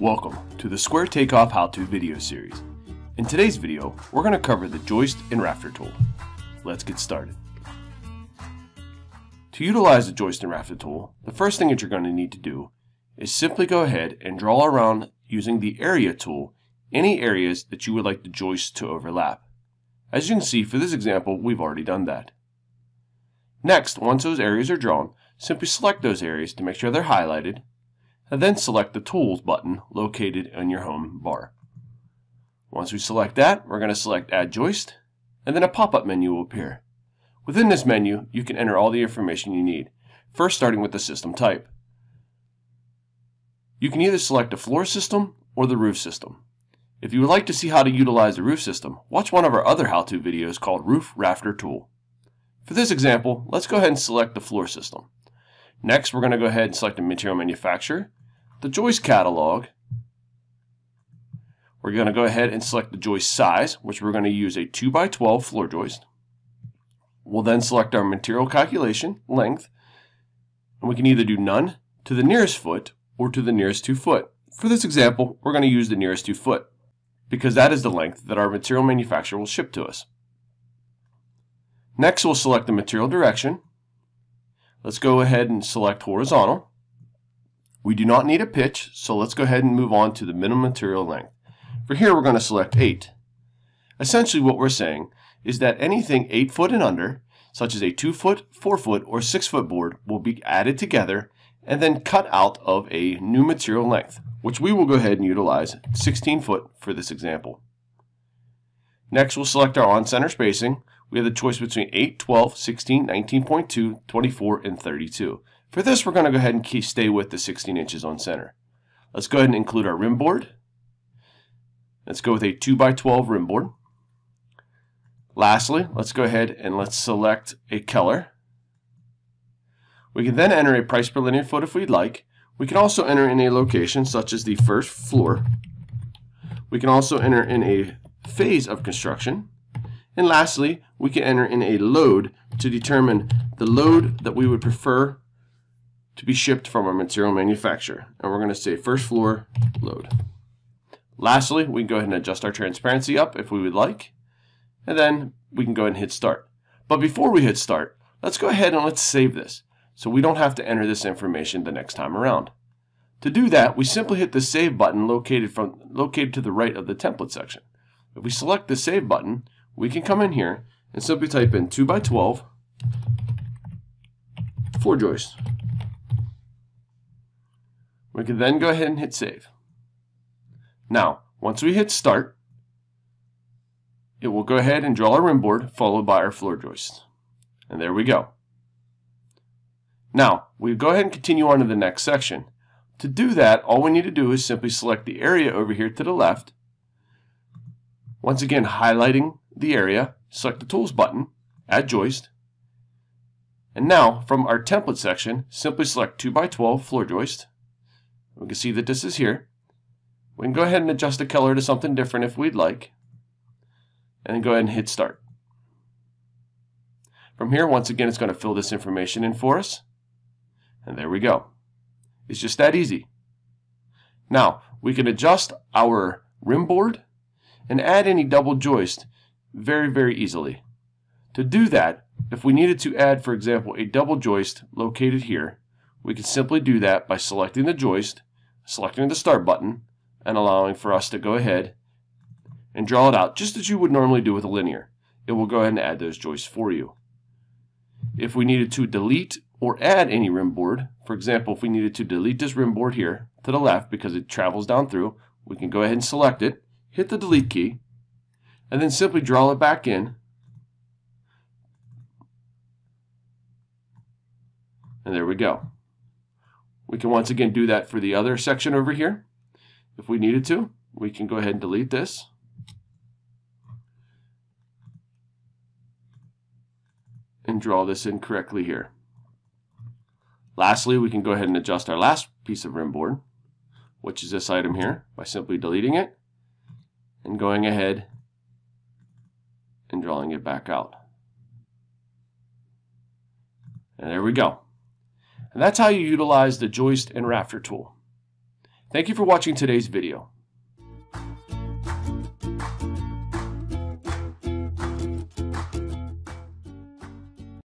Welcome to the Square Takeoff How-To video series. In today's video, we're going to cover the joist and rafter tool. Let's get started. To utilize the joist and rafter tool, the first thing that you're going to need to do is simply go ahead and draw around using the area tool any areas that you would like the joist to overlap. As you can see for this example, we've already done that. Next, once those areas are drawn, simply select those areas to make sure they're highlighted and then select the Tools button located on your home bar. Once we select that, we're going to select Add Joist, and then a pop-up menu will appear. Within this menu, you can enter all the information you need, first starting with the system type. You can either select a floor system or the roof system. If you would like to see how to utilize the roof system, watch one of our other how-to videos called Roof Rafter Tool. For this example, let's go ahead and select the floor system. Next, we're going to go ahead and select the material manufacturer, the joist catalog. We're going to go ahead and select the joist size, which we're going to use a 2x12 floor joist. We'll then select our material calculation, length, and we can either do none to the nearest foot or to the nearest 2 foot. For this example, we're going to use the nearest 2 foot because that is the length that our material manufacturer will ship to us. Next, we'll select the material direction. Let's go ahead and select horizontal. We do not need a pitch, so let's go ahead and move on to the minimum material length. For here, we're going to select 8. Essentially, what we're saying is that anything 8 foot and under, such as a 2 foot, 4 foot, or 6 foot board, will be added together and then cut out of a new material length, which we will go ahead and utilize 16 foot for this example. Next, we'll select our on-center spacing. We have the choice between 8, 12, 16, 19.2, 24, and 32. For this, we're going to go ahead and stay with the 16 inches on center. Let's go ahead and include our rim board. Let's go with a 2x12 rim board. Lastly, let's go ahead and let's select a color. We can then enter a price per linear foot if we'd like. We can also enter in a location such as the first floor. We can also enter in a phase of construction. And lastly, we can enter in a load to determine the load that we would prefer to be shipped from our material manufacturer. And we're going to say first floor load. Lastly, we can go ahead and adjust our transparency up if we would like. And then we can go ahead and hit start. But before we hit start, let's go ahead and let's save this so we don't have to enter this information the next time around. To do that, we simply hit the Save button located, from, located to the right of the template section. If we select the Save button, we can come in here and simply type in 2x12 floor joist. We can then go ahead and hit save. Now, once we hit start, it will go ahead and draw our rim board followed by our floor joist. And there we go. Now, we go ahead and continue on to the next section. To do that, all we need to do is simply select the area over here to the left. Once again, highlighting the area, select the Tools button, Add Joist. And now, from our template section, simply select 2x12 floor joist. We can see that this is here. We can go ahead and adjust the color to something different if we'd like. And then go ahead and hit start. From here, once again, it's going to fill this information in for us. And there we go. It's just that easy. Now, we can adjust our rim board and add any double joist very, very easily. To do that, if we needed to add, for example, a double joist located here, we can simply do that by selecting the joist selecting the start button and allowing for us to go ahead and draw it out just as you would normally do with a linear. It will go ahead and add those joists for you. If we needed to delete or add any rim board, for example, if we needed to delete this rim board here to the left because it travels down through, we can go ahead and select it, hit the delete key, and then simply draw it back in. And there we go. We can once again do that for the other section over here. If we needed to, we can go ahead and delete this. And draw this in correctly here. Lastly, we can go ahead and adjust our last piece of rim board, which is this item here, by simply deleting it and going ahead and drawing it back out. And there we go. And that's how you utilize the joist and rafter tool. Thank you for watching today's video.